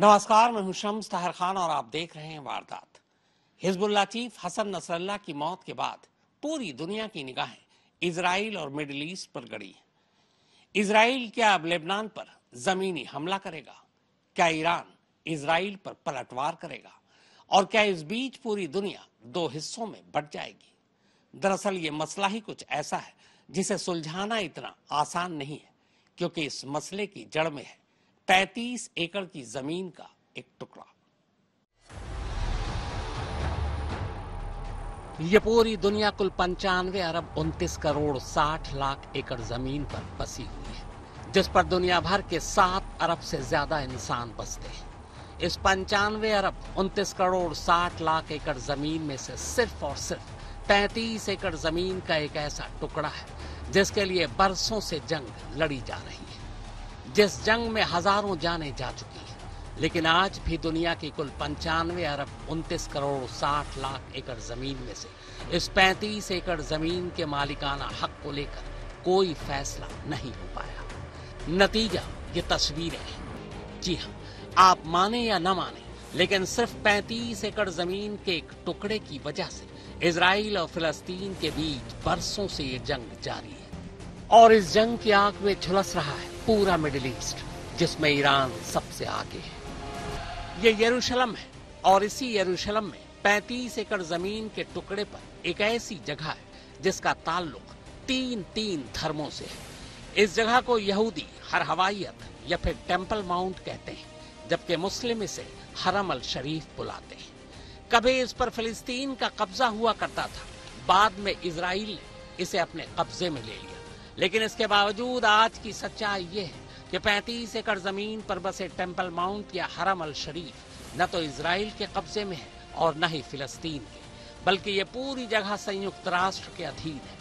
नमस्कार, मैं शम्स तहर खान और आप देख रहे हैं वारदात। हिजबुल्ला चीफ हसन नसरल्ला की मौत के बाद पूरी दुनिया की निगाहें इसराइल और मिडिल ईस्ट पर गड़ी हैं। इसराइल क्या अब लेबनान पर जमीनी हमला करेगा? क्या ईरान इसराइल पर पलटवार करेगा? और क्या इस बीच पूरी दुनिया दो हिस्सों में बट जाएगी? दरअसल ये मसला ही कुछ ऐसा है जिसे सुलझाना इतना आसान नहीं है, क्योंकि इस मसले की जड़ में है। 35 एकड़ की ज़मीन का एक टुकड़ा। ये पूरी दुनिया कुल पंचानवे अरब उनतीस करोड़ साठ लाख एकड़ ज़मीन पर बसी हुई है, जिस पर दुनिया भर के सात अरब से ज़्यादा इंसान बसते हैं। इस पंचानवे अरब उनतीस करोड़ साठ लाख एकड़ ज़मीन में से सिर्फ़ और सिर्फ़ पैंतीस एकड़ ज़मीन का एक ऐसा टुकड़ा है, जिसके लिए बरसों से जंग लड़ी जा रही है जिस जंग में हज़ारों जाने जा चुकी है, लेकिन आज भी दुनिया की कुल पंचानवे अरब उनतीस करोड़ साठ लाख एकड़ ज़मीन में से इस पैंतीस एकड़ ज़मीन के मालिकाना हक को लेकर कोई फैसला नहीं हो पाया। नतीजा, ये तस्वीरें हैं। जी हाँ आप माने या न माने, लेकिन सिर्फ़ 35 एकड़ ज़मीन के एक टुकड़े की वजह से इसराइल और फिलिस्तीन के बीच बरसों से ये जंग जारी है। और इस जंग की आग में झुलस रहा है। पूरा मिडिल ईस्ट, जिसमें ईरान सबसे आगे है। ये यरूशलम है, और इसी यरूशलम में 35 एकड़ ज़मीन के टुकड़े पर एक ऐसी जगह है, जिसका ताल्लुक तीन तीन धर्मों से है। इस जगह को यहूदी हर हवाइयत या फिर टेंपल माउंट कहते हैं, जबकि मुस्लिम इसे हरम अल शरीफ बुलाते हैं। कभी इस पर फिलिस्तीन का कब्जा हुआ करता था, बाद में इसराइल ने इसे अपने कब्जे में ले लिया। लेकिन इसके बावजूद आज की सच्चाई ये है कि 35 एकड़ ज़मीन पर बसे टेंपल माउंट या हरम अल शरीफ न तो इसराइल के कब्जे में है और न ही फिलस्तीन के बल्कि ये पूरी जगह संयुक्त राष्ट्र के अधीन है।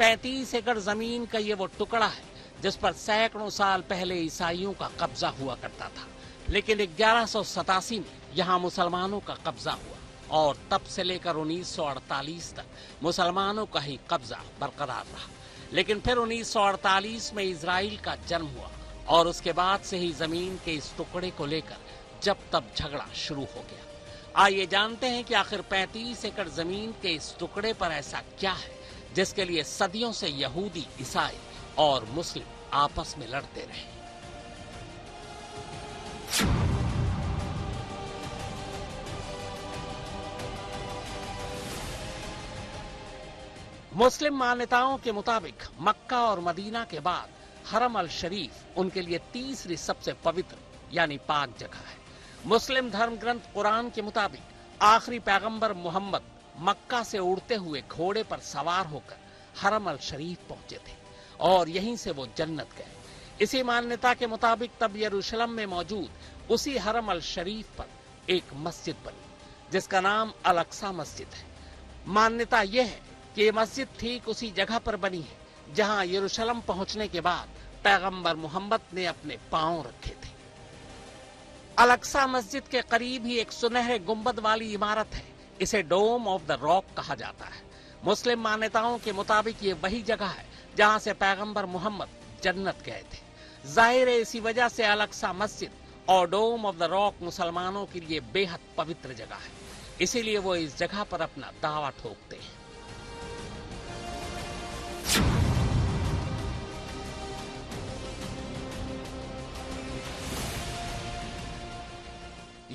35 एकड़ ज़मीन का ये वो टुकड़ा है जिस पर सैकड़ों साल पहले ईसाइयों का कब्जा हुआ करता था, लेकिन ग्यारह में यहाँ मुसलमानों का कब्जा हुआ और तब से लेकर 1948 तक मुसलमानों का ही कब्जा बरकरार रहा। लेकिन फिर 1948 में इसराइल का जन्म हुआ और उसके बाद से ही ज़मीन के इस टुकड़े को लेकर जब तब झगड़ा शुरू हो गया। आइए जानते हैं कि आखिर 35 एकड़ ज़मीन के इस टुकड़े पर ऐसा क्या है, जिसके लिए सदियों से यहूदी, ईसाई और मुस्लिम आपस में लड़ते रहे। मुस्लिम मान्यताओं के मुताबिक मक्का और मदीना के बाद हरम अल शरीफ उनके लिए तीसरी सबसे पवित्र, यानी पाक जगह है। मुस्लिम धर्म ग्रंथ कुरान के मुताबिक आखिरी पैगंबर मोहम्मद मक्का से उड़ते हुए घोड़े पर सवार होकर हरम अल शरीफ पहुँचे थे और यहीं से वो जन्नत गए। इसी मान्यता के मुताबिक तब यरूशलम में मौजूद उसी हरम अल शरीफ पर एक मस्जिद बनी, जिसका नाम अलक्सा मस्जिद है। मान्यता यह है कि ये मस्जिद ठीक उसी जगह पर बनी है, जहाँ यरूशलेम पहुँचने के बाद पैगंबर मोहम्मद ने अपने पाँव रखे थे। अलक्सा मस्जिद के करीब ही एक सुनहरे गुंबद वाली इमारत है, इसे डोम ऑफ़ द रॉक कहा जाता है। मुस्लिम मान्यताओं के मुताबिक ये वही जगह है, जहाँ से पैगंबर मोहम्मद जन्नत गए थे। ज़ाहिर है, इसी वजह से अलक्सा मस्जिद और डोम ऑफ़ द रॉक मुसलमानों के लिए बेहद पवित्र जगह है। इसीलिए वो इस जगह पर अपना दावा ठोकते हैं।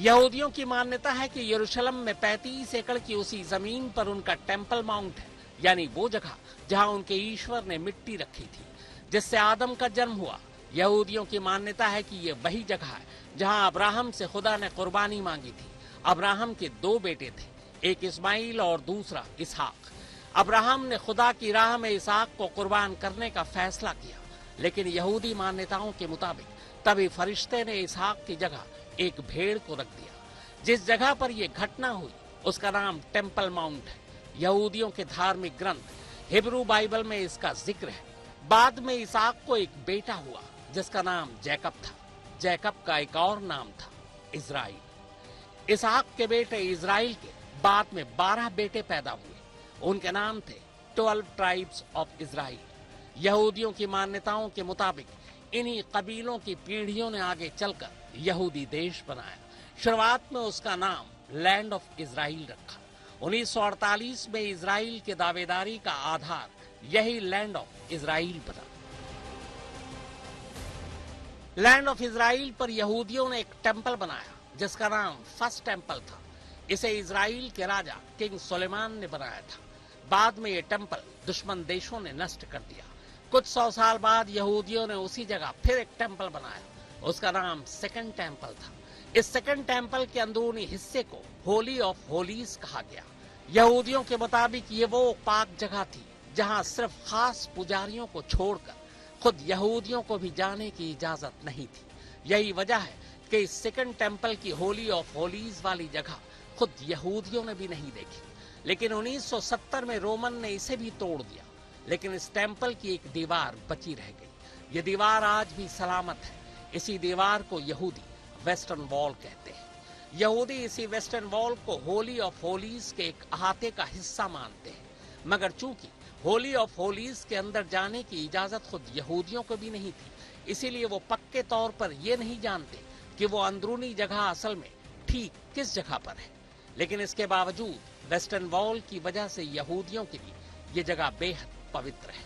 यहूदियों की मान्यता है कि यरूशलेम में 35 एकड़ की उसी ज़मीन पर उनका टेंपल माउंट है, यानी वो जगह जहाँ उनके ईश्वर ने मिट्टी रखी थी, जिससे आदम का जन्म हुआ। यहूदियों की मान्यता है कि ये वही जगह है जहाँ अब्राहम से खुदा ने कुर्बानी मांगी थी। अब्राहम के दो बेटे थे, एक इस्माइल और दूसरा इसहाक। अब्राहम ने खुदा की राह में इसहाक को कुर्बान करने का फैसला किया, लेकिन यहूदी मान्यताओं के मुताबिक तभी फरिश्ते ने इसहाक की जगह एक भेड़ को रख दिया। जिस जगह पर यह घटना हुई, उसका नाम टेंपल माउंट है। यहूदियों के धार्मिक ग्रंथ, हिब्रू बाइबल में इसका ज़िक्र है। बाद में इसाक को एक बेटा हुआ, जिसका नाम जैकब था। जैकब का एक और नाम था, इज़राइल। इसाक के बेटे इज़राइल के बाद में बारह बेटे पैदा हुए। उनके नाम थे ट्वेल्व ट्राइब्स ऑफ़ इसराइल यहूदियों की मान्यताओं के मुताबिक इन्हीं कबीलों की पीढ़ियों ने आगे चलकर यहूदी देश बनाया। शुरुआत में उसका नाम लैंड ऑफ़ इसराइल रखा। 1948 में इसराइल के दावेदारी का आधार यही लैंड ऑफ़ इसराइल बना। लैंड ऑफ़ इसराइल पर यहूदियों ने एक टेंपल बनाया, जिसका नाम फ़र्स्ट टेंपल था। इसे इसराइल के राजा किंग सुलेमान ने बनाया था। बाद में ये टेंपल दुश्मन देशों ने नष्ट कर दिया। कुछ सौ साल बाद यहूदियों ने उसी जगह फिर एक टेंपल बनाया। उसका नाम सेकंड टेंपल था। इस सेकंड टेंपल के अंदरूनी हिस्से को होली ऑफ़ होलीज कहा गया। यहूदियों के मुताबिक ये वो पाक जगह थी, जहाँ सिर्फ़ खास पुजारियों को छोड़कर खुद यहूदियों को भी जाने की इजाज़त नहीं थी। यही वजह है कि इस सेकंड टेंपल की होली ऑफ़ होलीज वाली जगह खुद यहूदियों ने भी नहीं देखी। लेकिन 1970 में रोमन ने इसे भी तोड़ दिया। लेकिन इस टेंपल की एक दीवार बची रह गई। ये दीवार आज भी सलामत है। इसी दीवार को यहूदी वेस्टर्न वॉल कहते हैं। यहूदी इसी वेस्टर्न वॉल को होली ऑफ़ होलीज के एक अहाते का हिस्सा मानते हैं। मगर चूँकि होली ऑफ़ होलीज के अंदर जाने की इजाज़त खुद यहूदियों को भी नहीं थी, इसीलिए वो पक्के तौर पर ये नहीं जानते कि वो अंदरूनी जगह असल में ठीक किस जगह पर है। लेकिन इसके बावजूद वेस्टर्न वॉल की वजह से यहूदियों के लिए ये जगह बेहद पवित्र है।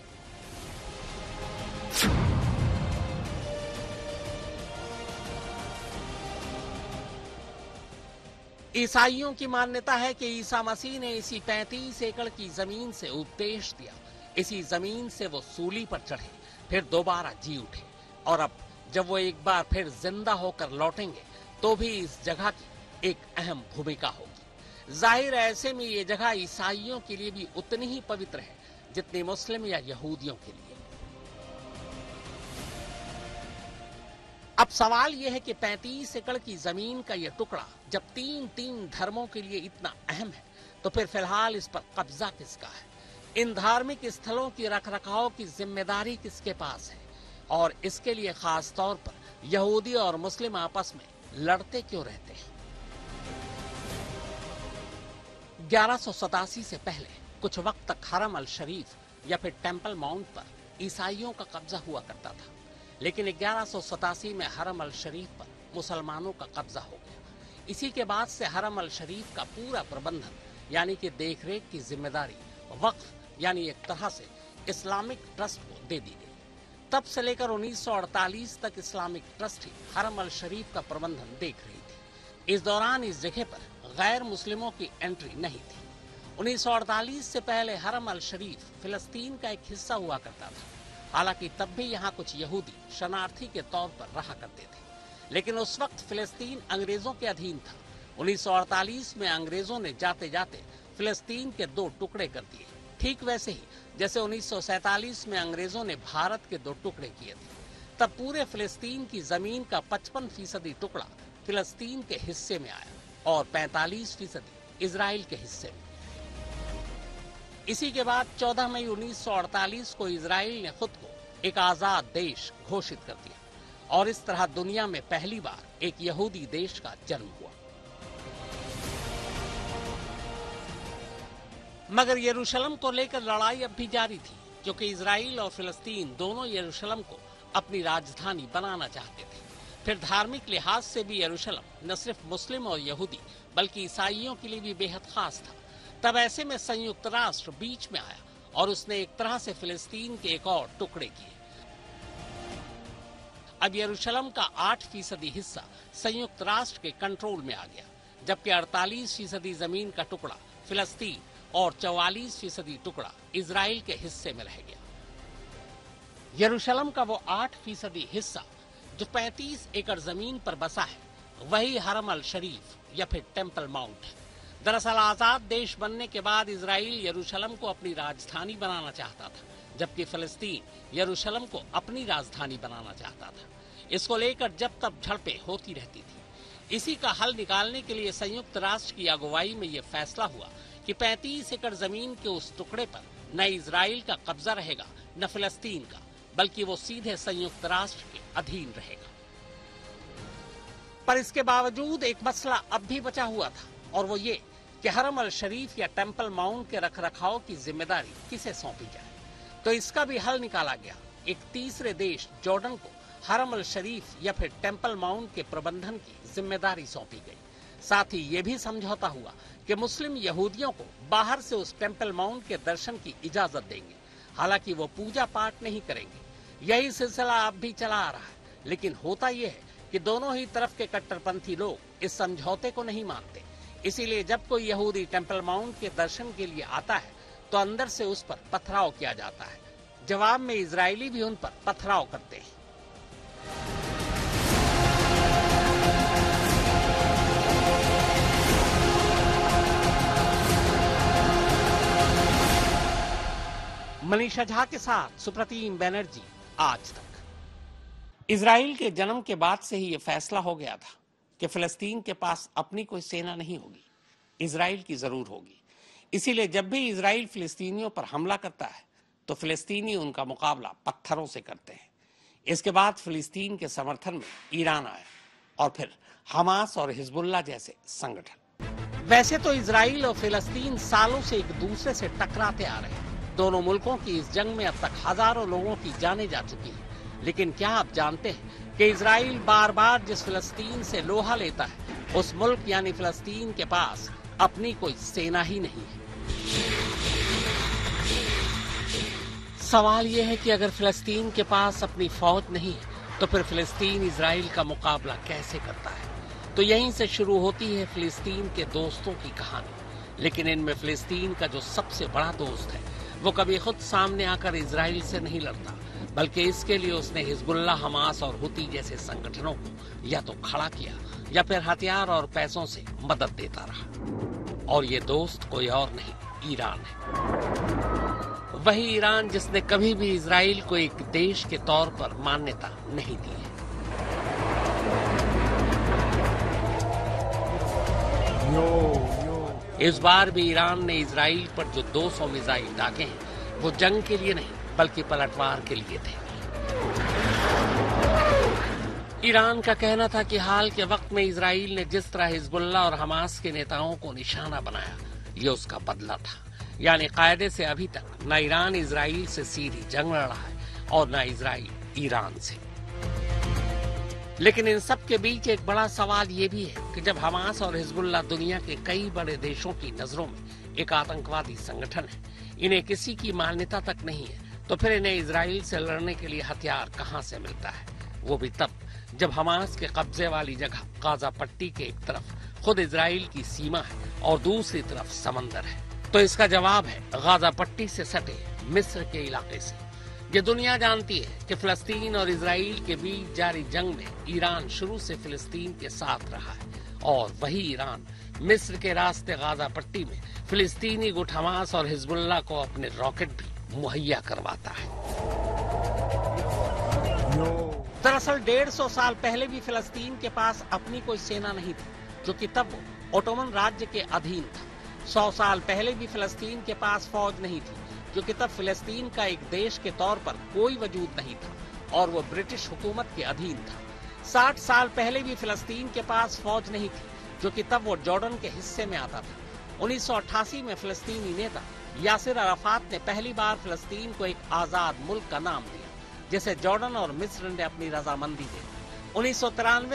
ईसाइयों की मान्यता है कि ईसा मसीह ने इसी 35 एकड़ की ज़मीन से उपदेश दिया। इसी ज़मीन से वो सूली पर चढ़े, फिर दोबारा जी उठे। और अब जब वो एक बार फिर ज़िंदा होकर लौटेंगे तो भी इस जगह की एक अहम भूमिका होगी। ज़ाहिर ऐसे में ये जगह ईसाइयों के लिए भी उतनी ही पवित्र है। जितनी मुस्लिम या यहूदियों के लिए। अब सवाल यह है कि 35 एकड़ की ज़मीन का यह टुकड़ा जब तीन तीन धर्मों के लिए इतना अहम है तो फिर फ़िलहाल इस पर कब्जा किसका है? इन धार्मिक स्थलों की रखरखाव की ज़िम्मेदारी किसके पास है? और इसके लिए खास तौर पर यहूदी और मुस्लिम आपस में लड़ते क्यों रहते हैं? ग्यारह से पहले कुछ वक्त तक हरम अल शरीफ या फिर टेंपल माउंट पर ईसाइयों का कब्जा हुआ करता था। लेकिन ग्यारह में हरम अल शरीफ पर मुसलमानों का कब्जा हो गया। इसी के बाद से हरम अल शरीफ का पूरा प्रबंधन, यानी कि देखरेख की ज़िम्मेदारी, वक्फ, यानी एक तरह से इस्लामिक ट्रस्ट को दे दी गई। तब से लेकर 1948 तक इस्लामिक ट्रस्ट ही हरम अल शरीफ का प्रबंधन देख रही थी। इस दौरान इस जगह पर गैर मुस्लिमों की एंट्री नहीं थी। 1948 से पहले हरम अल शरीफ फिलिस्तीन का एक हिस्सा हुआ करता था। हालाँकि तब भी यहाँ कुछ यहूदी शरणार्थी के तौर पर रहा करते थे। लेकिन उस वक्त फिलिस्तीन अंग्रेज़ों के अधीन था। 1948 में अंग्रेज़ों ने जाते जाते फिलिस्तीन के दो टुकड़े कर दिए। ठीक वैसे ही, जैसे 1947 में अंग्रेज़ों ने भारत के दो टुकड़े किए थे, तब पूरे फिलिस्तीन की ज़मीन का 55 फ़ीसदी टुकड़ा फिलिस्तीन के हिस्से में आया और 45 फ़ीसदी इसराइल के हिस्से में। इसी के बाद 14 मई 1948 को इसराइल ने खुद को एक आज़ाद देश घोषित कर दिया और इस तरह दुनिया में पहली बार एक यहूदी देश का जन्म हुआ। मगर यरूशलेम को लेकर लड़ाई अब भी जारी थी, क्योंकि इसराइल और फिलिस्तीन दोनों यरूशलेम को अपनी राजधानी बनाना चाहते थे। फिर धार्मिक लिहाज से भी यरूशलेम न सिर्फ़ मुस्लिम और यहूदी, बल्कि ईसाइयों के लिए भी बेहद खास था। तब ऐसे में संयुक्त राष्ट्र बीच में आया और उसने एक तरह से फिलिस्तीन के एक और टुकड़े किए। अब यरूशलेम का आठ फ़ीसदी हिस्सा संयुक्त राष्ट्र के कंट्रोल में आ गया, जबकि अड़तालीस फ़ीसदी ज़मीन का टुकड़ा फिलिस्तीन और चौवालीस फ़ीसदी टुकड़ा इसराइल के हिस्से में रह गया। यरूशलेम का वो आठ फ़ीसदी हिस्सा जो 35 एकड़ ज़मीन पर बसा है, वही हरम अल शरीफ या फिर टेंपल माउंट है। दरअसल आज़ाद देश बनने के बाद इसराइल यरूशलेम को अपनी राजधानी बनाना चाहता था, जबकि फिलिस्तीन यरूशलेम को अपनी राजधानी बनाना चाहता था। इसको लेकर जब तब झड़पें होती रहती थी। इसी का हल निकालने के लिए संयुक्त राष्ट्र की अगुवाई में यह फैसला हुआ कि 35 एकड़ ज़मीन के उस टुकड़े पर न इसराइल का कब्जा रहेगा, न फिलिस्तीन का, बल्कि वो सीधे संयुक्त राष्ट्र के अधीन रहेगा। पर इसके बावजूद एक मसला अब भी बचा हुआ था, और वो ये कि हरम अल शरीफ या टेंपल माउंट के रखरखाव की ज़िम्मेदारी किसे सौंपी जाए? तो इसका भी हल निकाला गया। एक तीसरे देश जॉर्डन को हरम अल शरीफ या फिर टेंपल माउंट के प्रबंधन की ज़िम्मेदारी सौंपी गई। साथ ही ये भी समझौता हुआ कि मुस्लिम यहूदियों को बाहर से उस टेंपल माउंट के दर्शन की इजाज़त देंगे। हालाँकि वो पूजा पाठ नहीं करेंगे। यही सिलसिला अब भी चला आ रहा है। लेकिन होता यह है कि दोनों ही तरफ़ के कट्टरपंथी लोग इस समझौते को नहीं मानते। इसीलिए जब कोई यहूदी टेंपल माउंट के दर्शन के लिए आता है तो अंदर से उस पर पथराव किया जाता है। जवाब में इजरायली भी उन पर पथराव करते हैं। मनीषा झा के साथ सुप्रतीम बैनर्जी, आज तक। इसराइल के जन्म के बाद से ही यह फैसला हो गया था। कि फिलिस्तीन के पास अपनी कोई सेना नहीं होगी इसराइल की ज़रूर होगी। इसीलिए जब भी इसराइल फिलिस्तीनियों पर हमला करता है तो फिलिस्तीनी उनका मुकाबला पत्थरों से करते हैं। इसके बाद फिलिस्तीन के समर्थन में ईरान आया और फिर हमास और हिजबुल्ला जैसे संगठन। वैसे तो इसराइल और फिलिस्तीन सालों से एक दूसरे से टकराते आ रहे हैं। दोनों मुल्कों की इस जंग में अब तक हज़ारों लोगों की जाने जा चुकी है। लेकिन क्या आप जानते हैं कि इसराइल बार बार जिस फिलिस्तीन से लोहा लेता है, उस मुल्क यानी फिलिस्तीन के पास अपनी कोई सेना ही नहीं है? सवाल यह है कि अगर फिलिस्तीन के पास अपनी फौज नहीं है तो फिर फिलिस्तीन इसराइल का मुकाबला कैसे करता है? तो यहीं से शुरू होती है फिलिस्तीन के दोस्तों की कहानी। लेकिन इनमें फिलिस्तीन का जो सबसे बड़ा दोस्त है, वो कभी खुद सामने आकर इसराइल से नहीं लड़ता। बल्कि इसके लिए उसने हिजबुल्ला हमास और हुती जैसे संगठनों को या तो खड़ा किया या फिर हथियार और पैसों से मदद देता रहा। और ये दोस्त कोई और नहीं ईरान है। वही ईरान जिसने कभी भी इसराइल को एक देश के तौर पर मान्यता नहीं दी है। इस बार भी ईरान ने इसराइल पर जो 200 मिसाइल दागे हैं वो जंग के लिए नहीं बल्कि पलटवार के लिए थे। ईरान का कहना था कि हाल के वक्त में इसराइल ने जिस तरह हिजबुल्ला और हमास के नेताओं को निशाना बनाया, ये उसका बदला था। यानी कायदे से अभी तक न ईरान इसराइल से सीधी जंग लड़ा है और न इसराइल ईरान से। लेकिन इन सब के बीच एक बड़ा सवाल ये भी है कि जब हमास और हिजबुल्ला दुनिया के कई बड़े देशों की नज़रों में एक आतंकवादी संगठन है, इन्हें किसी की मान्यता तक नहीं है तो फिर इन्हें इसराइल से लड़ने के लिए हथियार कहाँ से मिलता है? वो भी तब, जब हमास के कब्जे वाली जगह, गाजा पट्टी के एक तरफ़, खुद इसराइल की सीमा है और दूसरी तरफ़ समंदर है। तो इसका जवाब है, गाजा पट्टी से सटे मिस्र के इलाके से। ये दुनिया जानती है कि फिलिस्तीन और इसराइल के बीच जारी जंग में ईरान शुरू से फिलिस्तीन के साथ रहा है और वही ईरान मिस्र के रास्ते गाजा पट्टी में फिलिस्तीनी गुट हमास और हिजबुल्ला को अपने रॉकेट भी मुहैया करवाता है। दरअसल डेढ़ सौ साल पहले भी फिलिस्तीन के पास अपनी कोई सेना नहीं थी क्योंकि तब ओटोमन राज्य के अधीन था। सौ साल पहले भी फिलिस्तीन के पास फौज नहीं थी क्योंकि तब फिलिस्तीन का एक देश के तौर पर कोई वजूद नहीं था, और वो ब्रिटिश हुकूमत के अधीन था। साठ साल पहले भी फिलिस्तीन के पास फौज नहीं थी, जो क्योंकि तब वो जॉर्डन के हिस्से में आता था। 1988 में फिलिस्तीनी नेता यासिर अराफात ने पहली बार फिलिस्तीन को एक आज़ाद मुल्क का नाम दिया, जिसे जॉर्डन और मिस्र ने अपनी रजामंदी दी उन्नीस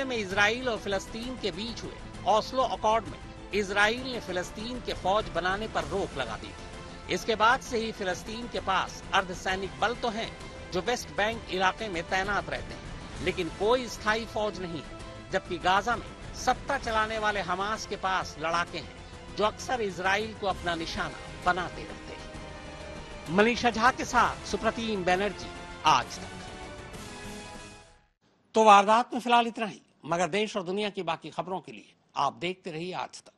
में इसराइल और फिलस्तीन के बीच हुए ओस्लो अकॉर्ड में इसराइल ने फिलस्तीन के फौज बनाने पर रोक लगा दी थी। इसके बाद से ही फिलस्तीन के पास अर्धसैनिक बल तो हैं, जो वेस्ट बैंक इलाके में तैनात रहते हैं, लेकिन कोई स्थायी फौज नहीं है, जबकि गाजा में सत्ता चलाने वाले हमास के पास लड़ाके हैं, जो अक्सर इसराइल को अपना निशाना बनाते रहते हैं। मनीषा झा के साथ सुप्रतीम बैनर्जी आज तक। तो वारदात में फ़िलहाल इतना ही, मगर देश और दुनिया की बाकी खबरों के लिए आप देखते रहिए आज तक।